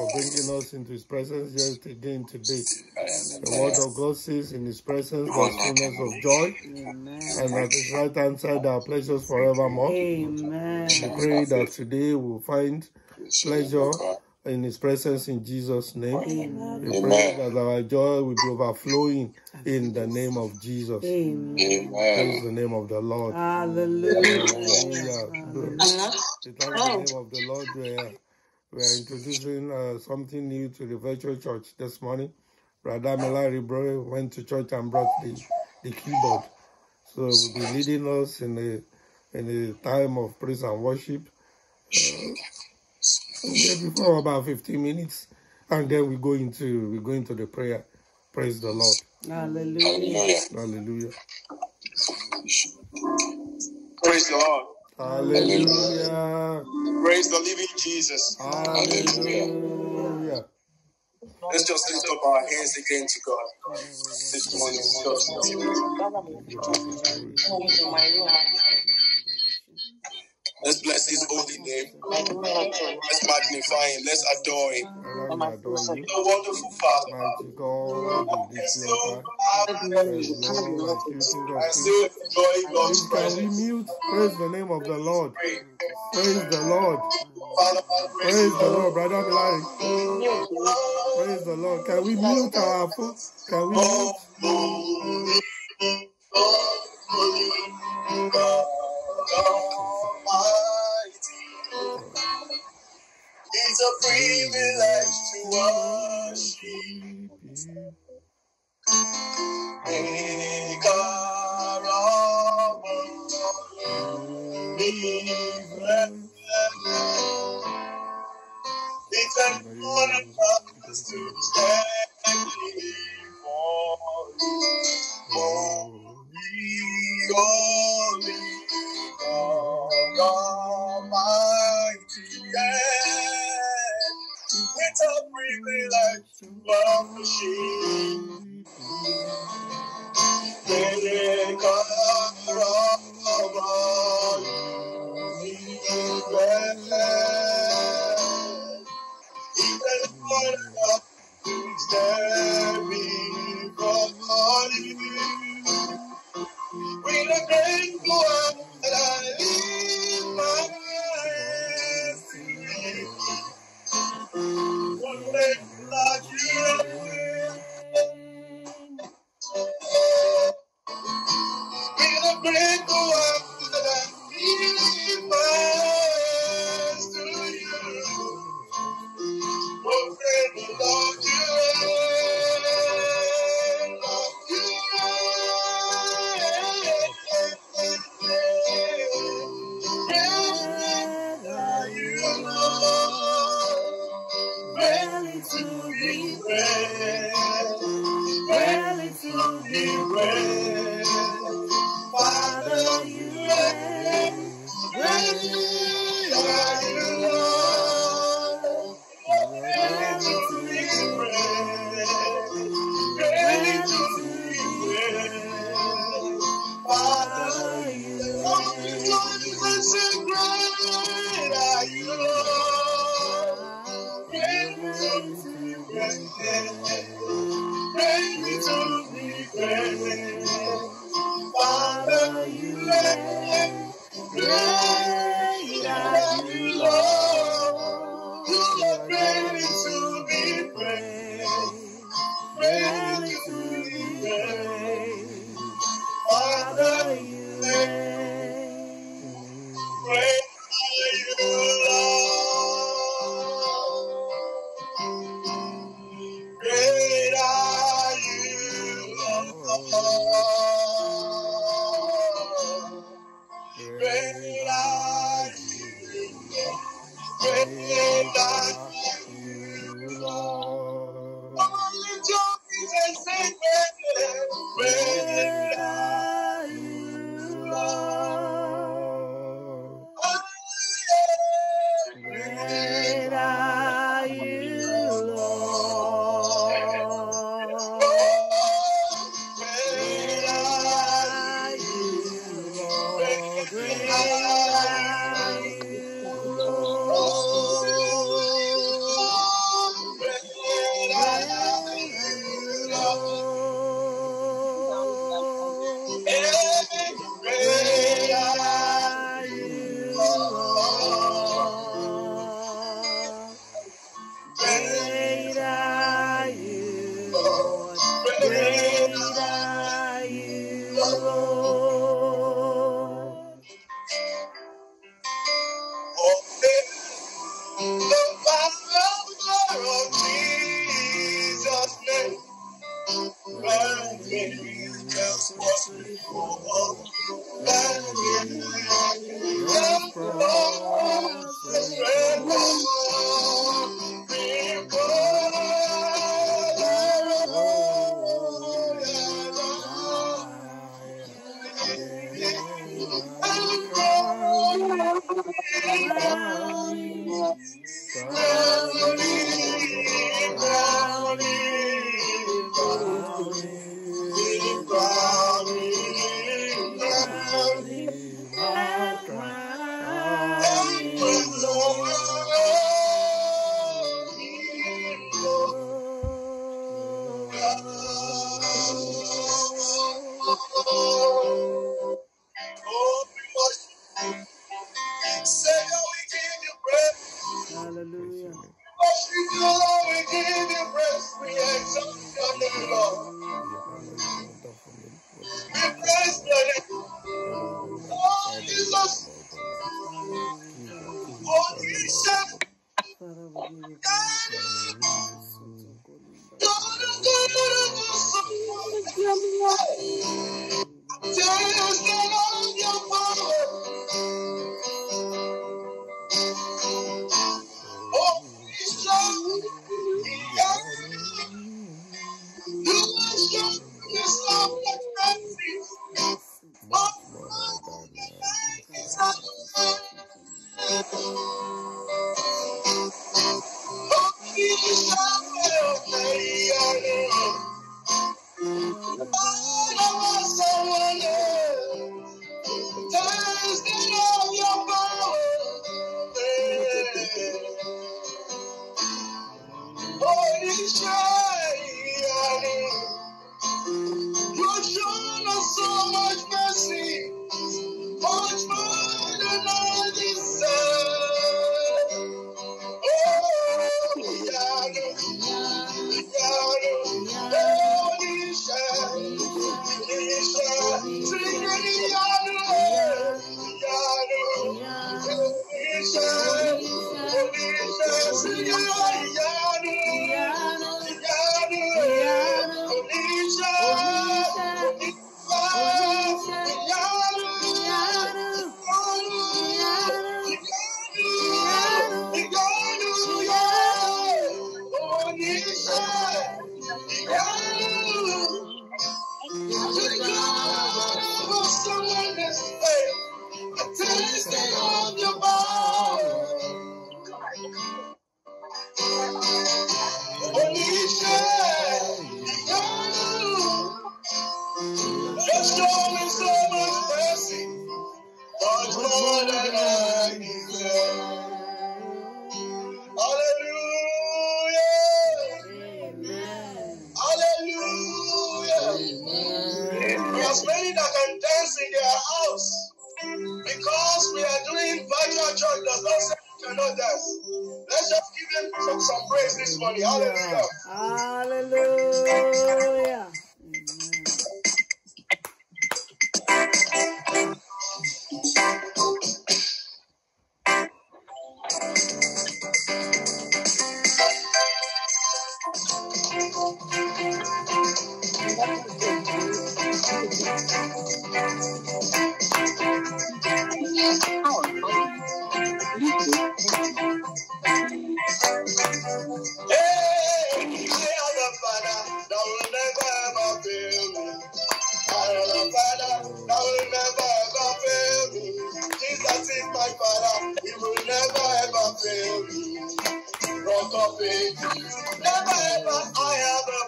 for bringing us into His presence yet again today. The Word of God says, In His presence there's fullness of joy, Amen. and at His right hand side are pleasures forevermore. Amen. We pray that today we'll find pleasure in His presence in Jesus' name. Amen. We pray that our joy will be overflowing in the name of Jesus. Amen. Praise the name of the Lord. Hallelujah. Hallelujah. Thank the name of the Lord. We are, introducing uh, something new to the virtual church this morning. Brother Melari Bro went to church and brought the, the keyboard. So we'll be leading us in a in a time of praise and worship. Uh, maybe for about 15 minutes. And then we go into we go into the prayer. Praise the Lord. Hallelujah. Hallelujah. Praise the Lord. Hallelujah. Praise the living Jesus. Hallelujah. Let's just lift up our hands again to God this morning. Let's bless his holy name. Let's magnify him. Let's adore him. Lord, we adore you. The wonderful Father. Mighty God, we lift you up high. There's There's no like you, King of I Kings. still enjoy God's Please can we presence. mute? Praise the name of the Lord. Pray. Praise the Lord. Father, Praise the Lord, brother Larry. Praise the Lord. Can we mute our phone? Can we mute? It's a privilege to worship. Maker of the universe. It's an honor to stand before you. Holy, holy, A privilege to worship Maker of all universe. It's an honor to stand before you. A grateful to be praised. Greatly to be. Lord. Hallelujah. We give you praise. We exalt your name, Lord. So much mercy, much more than just show me so much mercy, much more than I deserve. Hallelujah, Amen. hallelujah. Are that in their house because we are doing virtual church does not say you cannot dance. Let's just give some, some praise this morning. Hallelujah. Hallelujah. Fail me. Rock of never ever. I have a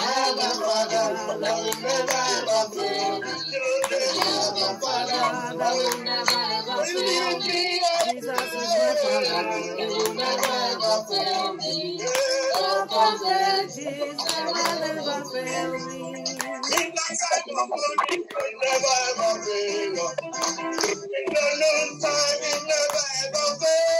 I a father that will never ever fail. I have a father that will never ever fail me. Jesus is my father. He will never ever fail me. Rock of ages. Never never fail me. In the time of he never ever fail. In the noon time, never ever fail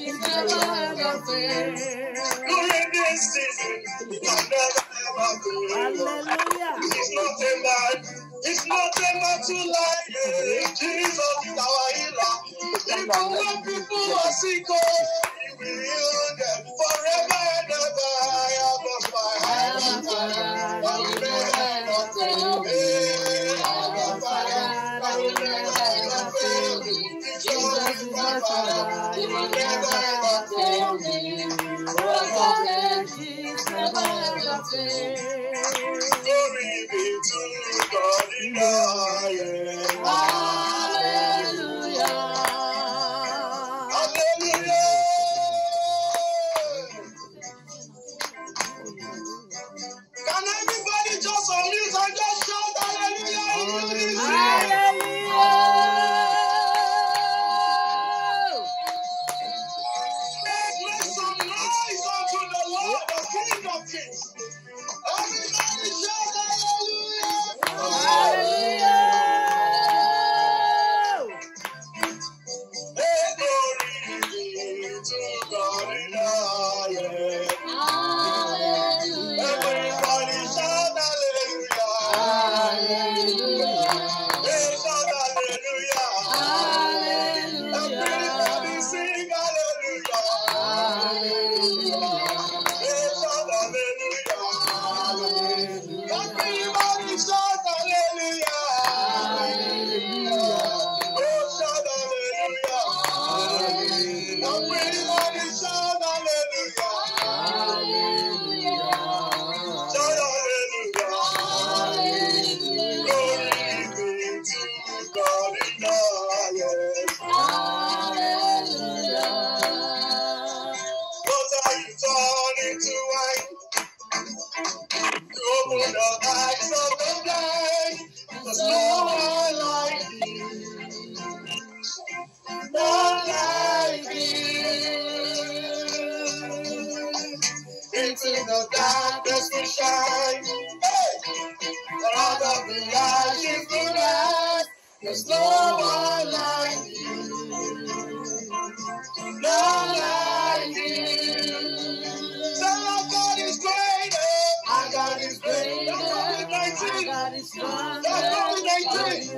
Hallelujah. He's not a. He's not a to lie. Jesus is our healer. Even when people are sick, he will heal them ever until the darkness will shine. Hey! Out of the ashes to light, there's no one like you. No like you. So God is greater. Our God is greater. Our God is. That's COVID-19.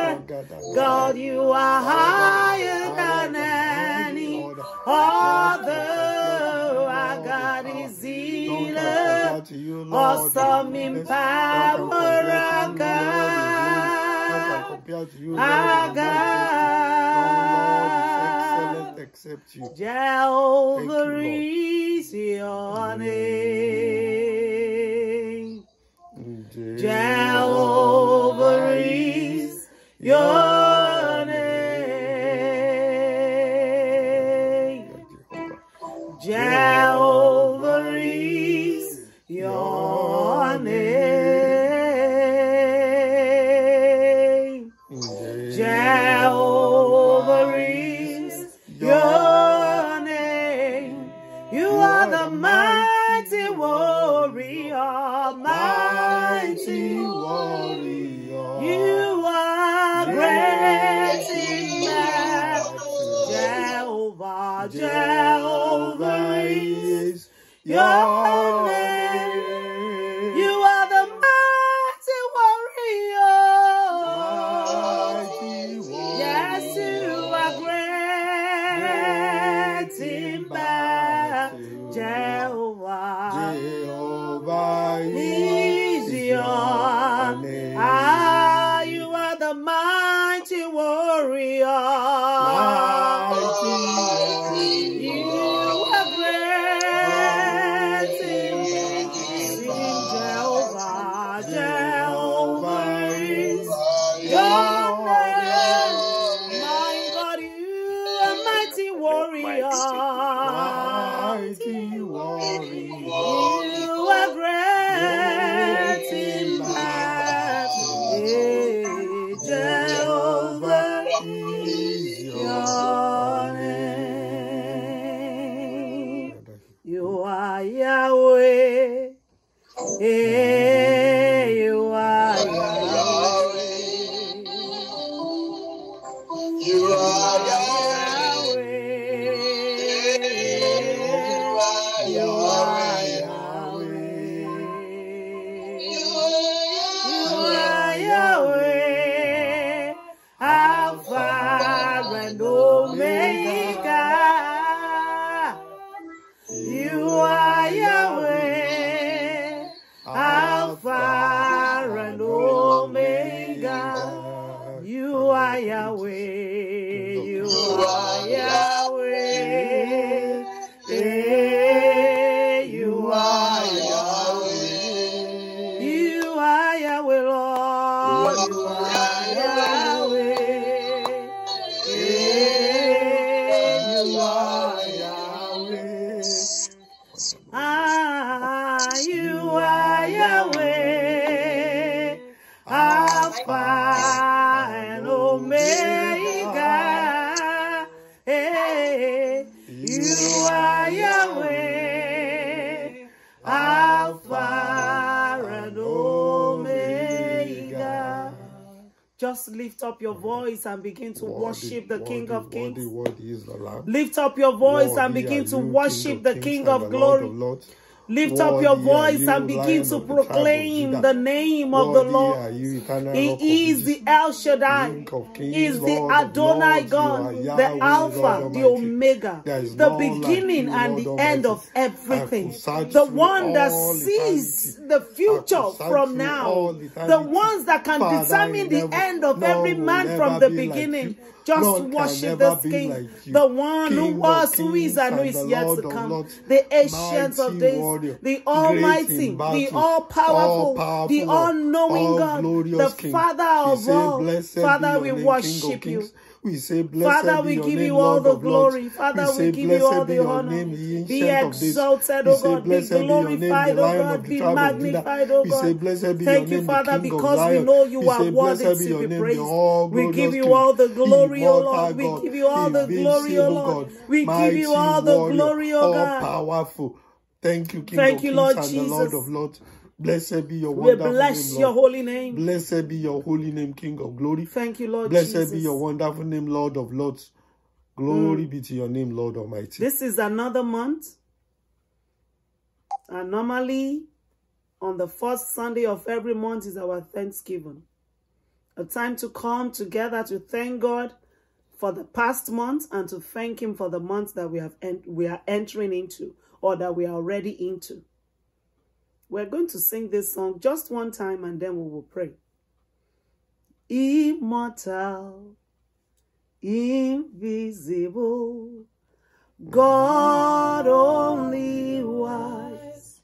God, you are higher than any other. Our God is healer. Awesome in power, our God. Our God. Jehovah is your name. Warrior. Up your voice and begin to worship the King of Kings. worthy is the Lamb. Lift up your voice and begin to worship the King and of the Lord glory. of Lift up your voice you, and begin to the proclaim the name of the Lord. you, He is the El Shaddai. King of kings, He is the Adonai God, the Alpha, the Omega, the like beginning you, and the end of everything. I could search The one that sees eternity. the future from now. The ones that can Father, determine the end of every man from the like beginning. Just can worship this King, like the one who King of was, who is, and who is and yet Lord to come. The ancient of days, warrior, the Almighty, the all powerful, all-powerful the all knowing all God, the. Father of all. Father, we worship you. We say, Blessed Father, we your give name, you all Lord the glory. Father, we give you all the honor. Be exalted, We O say, God. Be Blessed be your name, the glorified, O God. Be magnified, O We say, God. Blessed be Thank you, Father, because we know you are worthy to be praised. We give you all the glory, O Lord. We give you all the glory, O Lord. We give you all the glory, O God. powerful. Thank you, King Thank of you, Kings Lord and the Lord of Lords. Blessed be your wonderful We bless name, your holy name. Blessed be your holy name, King of glory. Thank you, Lord Blessed Jesus. be your wonderful name, Lord of Lords. Glory mm. be to your name, Lord Almighty. This is another month. And normally, on the first Sunday of every month is our Thanksgiving. A time to come together to thank God for the past month and to thank Him for the month that we have we are entering into or that we are already into. We're going to sing this song just one time and then we will pray. Immortal, invisible, God only wise,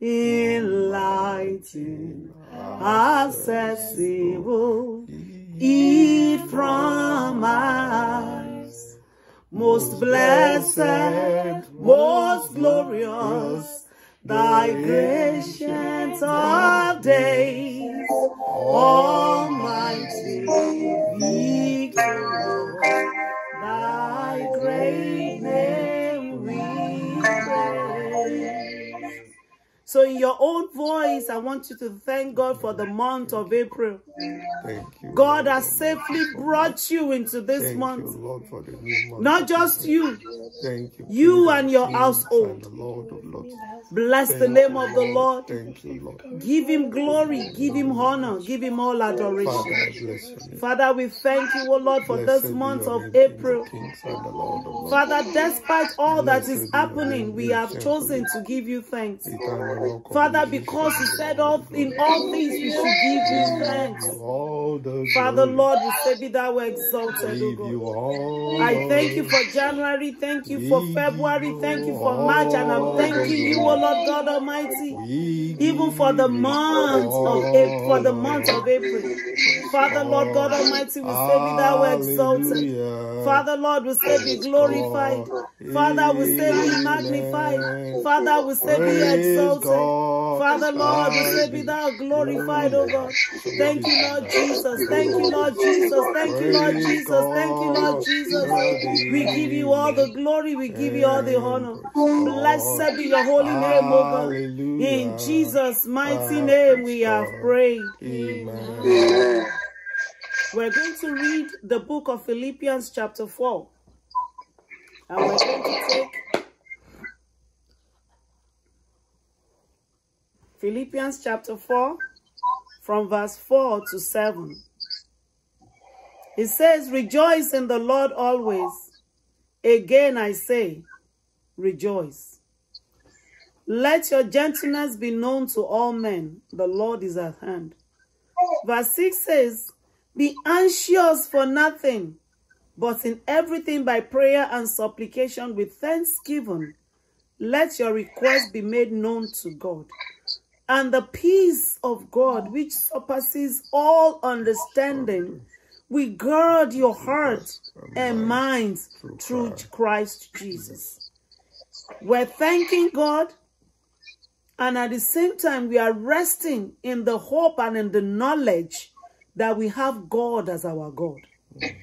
enlightened, accessible, eat from eyes, most blessed, most glorious, thy gracious of days, almighty, voice, I want you to thank God for the month of April. Thank you. God has safely brought you into this Thank month. you, Lord, for the new month. Not just you, Thank you. you and your household. The Lord of Lords. bless the name you, of the Lord. Thank you, Lord. Give him glory, give him honor, give him all adoration. Father, we thank you, O Lord, for Blessed this month of April. Kings and the Lord of Lords. Father, despite all that is happening, we have chosen to give you thanks. Eternal rock of Father, because said all in all things we should give you thanks. Father. Lord, we say be thou exalted, O God. I thank you for January, thank you for February, thank you for March, and I'm thanking you, O. Lord God Almighty, even for the month of April, for the month of April. Father, Lord God Almighty, we say be thou exalted. Father, Lord, we say be glorified. Father, we say be magnified. Father, we say be exalted. Father, Lord, we say be thou glorified, oh God. Thank you, Lord Jesus. Thank you, Lord Jesus. Thank you, Lord Jesus. Thank you, Lord Jesus. We give you all the glory. We give you all the honor. Blessed be your holy name, oh God. In Jesus' mighty name we have prayed. Amen. We're going to read the book of Philippians chapter 4. And we're going to take Philippians chapter 4 from verse 4 to 7. It says, Rejoice in the Lord always. Again I say, Rejoice. Let your gentleness be known to all men. The Lord is at hand. Verse 6 says, Be anxious for nothing, but in everything by prayer and supplication with thanksgiving, let your request be made known to God. And the peace of God, which surpasses all understanding, will guard your heart and minds through Christ Jesus. We're thanking God, and at the same time, we are resting in the hope and in the knowledge that we have God as our God. Mm-hmm.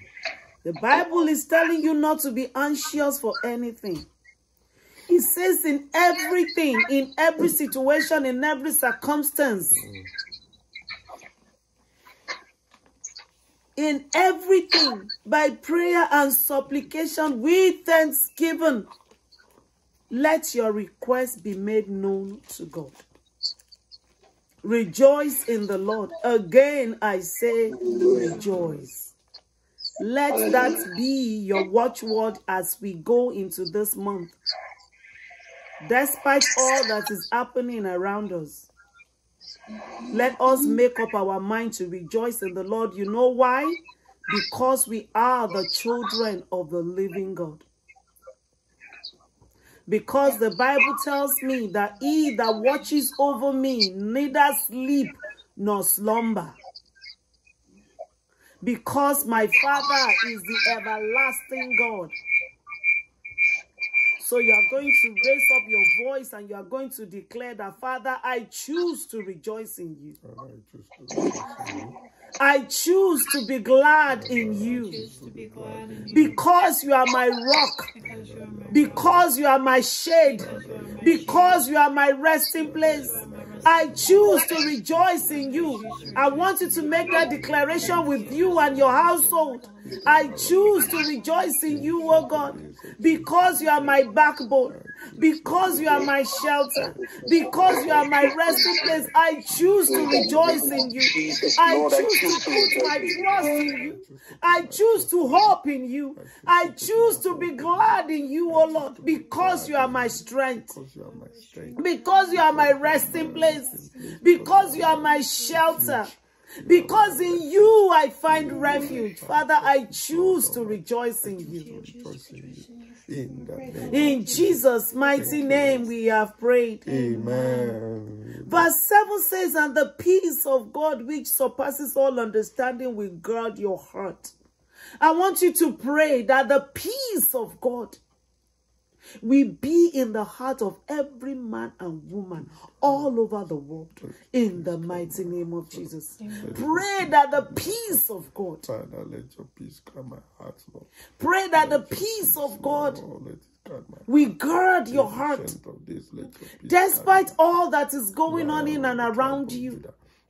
The Bible is telling you not to be anxious for anything. It says in everything, in every situation, in every circumstance, mm-hmm. in everything, by prayer and supplication with thanksgiving, let your request be made known to God. Rejoice in the Lord. Again, I say, rejoice. Let that be your watchword as we go into this month. Despite all that is happening around us, let us make up our mind to rejoice in the Lord. You know why? Because we are the children of the living God. Because the Bible tells me that he that watches over me neither sleep nor slumber. Because my Father is the everlasting God. So you are going to raise up your voice and you are going to declare that, Father, I choose to rejoice in you. I choose to rejoice in you. I choose to be glad in you Choose to be glad in you because you are my rock, because you are my because you are my shade, because you are my resting place. I choose to rejoice in you. I want you to make that declaration with you and your household. I choose to rejoice in you, oh God, because you are my backbone, because you are my shelter, because you are my resting place. I choose to rejoice in you. I choose choose to to put my trust in you. I choose to hope in you. I choose to be glad in you, oh Lord, because you are my strength. Because you are my strength. Because you are my resting place. Because you are my shelter. Because in you I find refuge. Father, I choose to rejoice in you. In you. In the name. In Jesus' mighty name we have prayed. Amen. Verse 7 says, And the peace of God which surpasses all understanding will guard your heart. I want you to pray that the peace of God will be in the heart of every man and woman all over the world. In the mighty name of Jesus. Pray that the peace of God, Father, let your peace guard my heart, Lord. pray that the peace of God it guard my will guard your heart. Strength of this, let your peace despite all that is going on in and around you.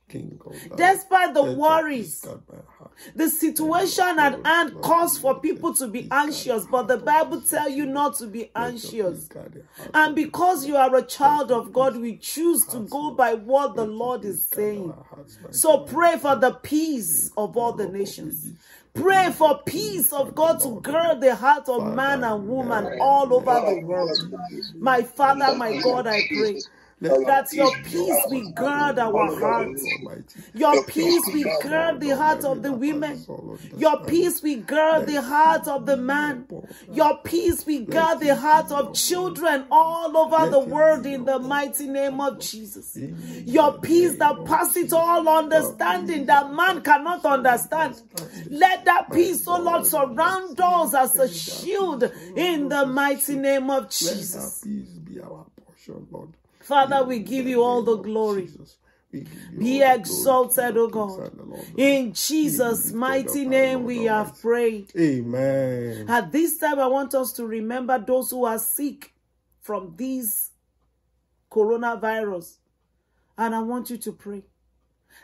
Of Judah, King of life, Despite the worries, peace guard my heart. The situation at hand calls for people to be anxious, but the Bible tells you not to be anxious. peace guard the heart And because you are a child of God, we choose to go by what the Lord is saying. our hearts, my So pray for the peace of all the nations. Pray for peace of God to gird the heart of man and woman all over the world. My Father, my God, I pray that your peace will guard our hearts. Your peace will guard the heart of the women. Your peace will guard the heart of the man. Your peace will guard the heart of children all over the world in the mighty name of Jesus. Your peace that passes all understanding that man cannot understand. Let that peace, oh Lord, surround us as a shield in the mighty name of Let Jesus. that peace be our portion, Lord. Father, we give you all the glory. Jesus, we give you Be exalted, O God. King and Lord. In Jesus' mighty name we have prayed. Amen. At this time, I want us to remember those who are sick from this coronavirus. And I want you to pray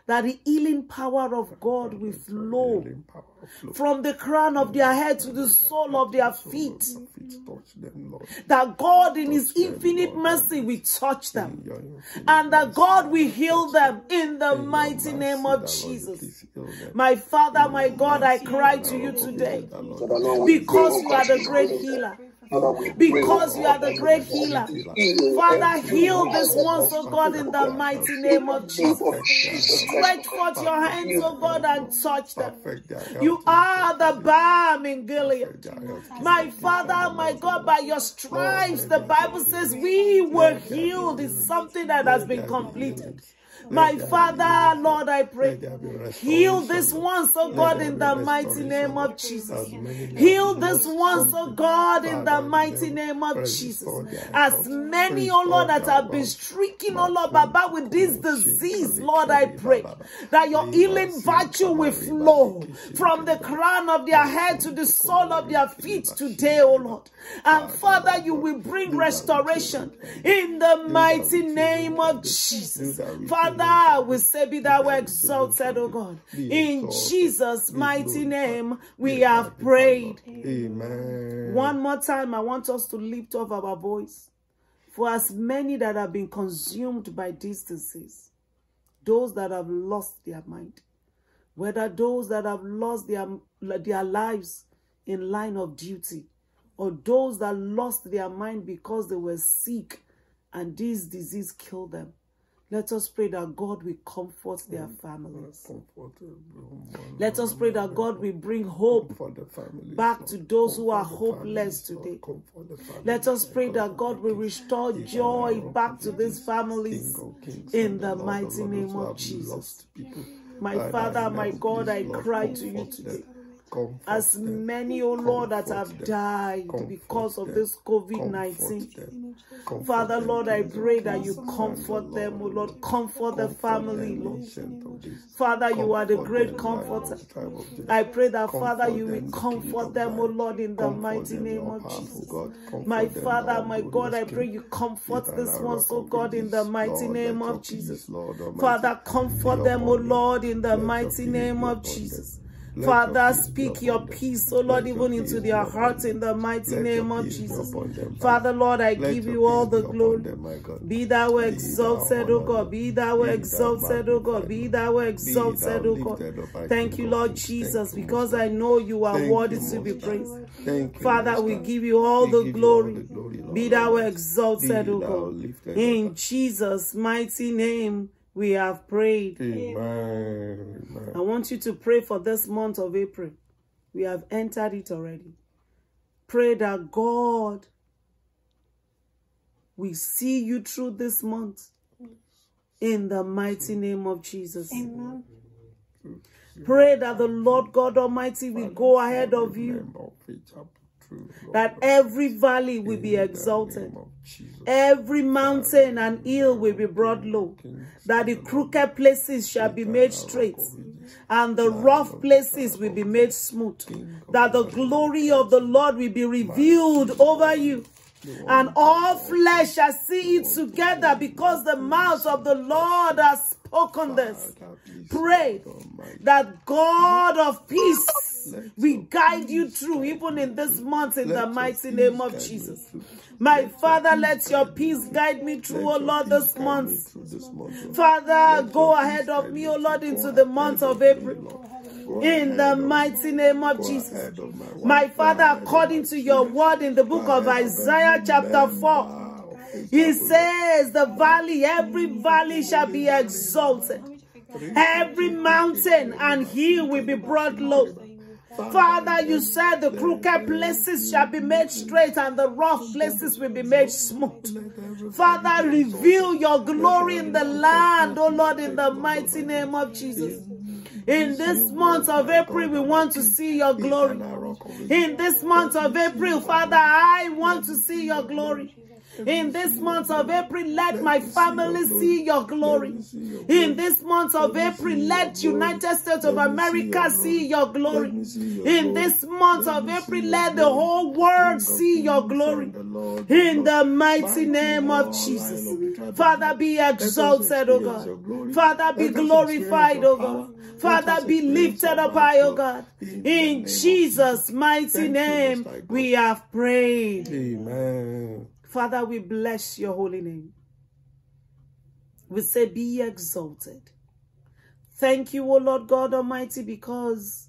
that the healing power of God will flow Healing power flow. from the crown of their head to the sole of their feet. Your feet touch them, Lord. That God, in His infinite mercy, will touch them. And that God will heal them in the mighty name of mercy, that Lord, Jesus. please heal them. My Father, my God, I cry to you today That Lord, Father, Lord, we because you are the great healer. Father, we pray, Because oh you are the great healer. Father, heal this of ones, us. oh God, in the mighty name of Jesus. Stretch forth your hands, oh God, and touch them. perfect their health. You are the balm in Gilead. Perfect their health. My Father, my God, by your stripes, the Bible says we were healed. is something that has been completed. My Father, Lord, I pray. Heal this ones, oh, oh God, in the mighty name of Jesus. Heal this ones, oh God, in the mighty name of Jesus. As many, oh Lord, that have been stricken, oh Lord, Baba, with this disease, Lord, I pray that your healing virtue will flow from the crown of their head to the sole of their feet today, oh Lord. And Father, you will bring restoration in the mighty name of Jesus. Father, we say, Be thou exalted, oh God. In Jesus' mighty name, we have prayed. Amen. One more time, I want us to lift up our voice. For as many that have been consumed by this disease, those that have lost their mind, whether those that have lost their, their lives in line of duty, or those that lost their mind because they were sick and this disease killed them. Let us pray that God will comfort their families. Let us pray that God will bring hope Comfort the families, back to those who are hopeless today. Comfort the families, Let us pray that God will restore joy back to these families King of kings in the mighty name of Jesus. My Father, Father, my God, I cry to you today. Them. Comfort As them. many, oh Lord, that have died Comfort because of this COVID-19. Father, them, Lord, I King of pray that you comfort Lord them, of oh Lord. lords. Comfort the family, them, Lord. ancient of. Father, you are the great them comforter. at this time of day. I pray that, Father, you will comfort of them, oh. Lord, in the Comfort mighty name of Jesus. God. My them, Father, our my God, I pray you comfort this ones, Rock oh of God, in the mighty name of peace, Jesus. Lord Father, comfort them, oh upon Lord, in the mighty name of Jesus. Let Father, your peace be speak your peace, oh Lord, even into their hearts in the mighty Let name of Jesus. them, Father, Lord, I Let give you all the glory. them. Be thou exalted, O God. Be thou exalted, O God. Be thou exalted, O God. lifted up, my Thank you, Lord Jesus, because I know you are worthy to be praised. Father, we give you all the give you all glory. the glory, Lord Be thou exalted, O God. In. Jesus' mighty name, we have prayed. Amen. I want you to pray for this month of April. We have entered it already. Pray that God will see you through this month in the mighty name of Jesus. Amen. Pray that the Lord God Almighty will go ahead of you, Name of it up true, Lord. that every valley will be exalted. name of Jesus. Every mountain and hill will be brought low, that the crooked places shall be made straight, and the rough places will be made smooth, that the glory of the Lord will be revealed over you, and all flesh shall see it together, because the mouth of the Lord has spoken this. Pray that God of peace will guide you through, even in this month, in the mighty name of Jesus. My Father, let your peace guide me through, O Lord, this month. Father, go ahead of me, O Lord, into the month of April. In the mighty name of Jesus. My Father, according to your word in the book of Isaiah, chapter 4, he says, The valley, every valley shall be exalted, every mountain and hill will be brought low. Father, you said the crooked places shall be made straight and the rough places will be made smooth. Father, reveal your glory in the land, oh Lord, in the mighty name of Jesus. In this month of April, we want to see your glory. In this month of April, Father, I want to see your glory. In this month of April, let my family see your glory. In this month of April, let United States of America see your glory. In this month of April, let the whole world see your glory. In the mighty name of Jesus. Father, be exalted, O God. Father, be glorified, O God. Father, be lifted up high, O God. In Jesus' mighty name, we have prayed. Amen. Father, we bless your holy name. We say, Be exalted. Thank you, O Lord God Almighty, because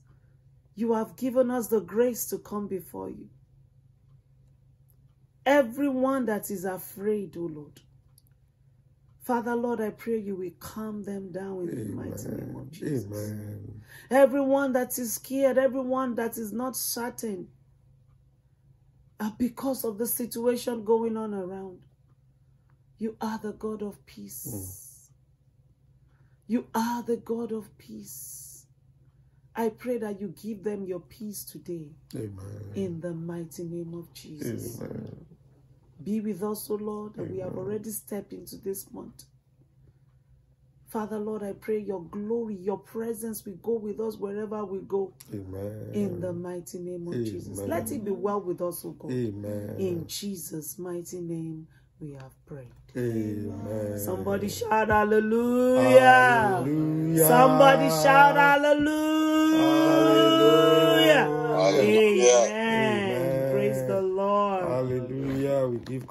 you have given us the grace to come before you. Everyone that is afraid, O Lord. Father, Lord, I pray you will calm them down in the mighty name of Jesus. Amen. Everyone that is scared, everyone that is not certain, uh, because of the situation going on around, you are the God of peace. You are the God of peace. I pray that you give them your peace today Amen. in the mighty name of Jesus. Amen. Be with us, O Lord, and we have already stepped into this month. Father, Lord, I pray your glory, your presence will go with us wherever we go. Amen. In the mighty name of Amen. Jesus. Let it be well with us, O oh God. Amen. In Jesus' mighty name, we have prayed. Amen. Somebody shout hallelujah. hallelujah. Somebody shout hallelujah. hallelujah. Amen. Amen. Praise the Lord. Hallelujah. We give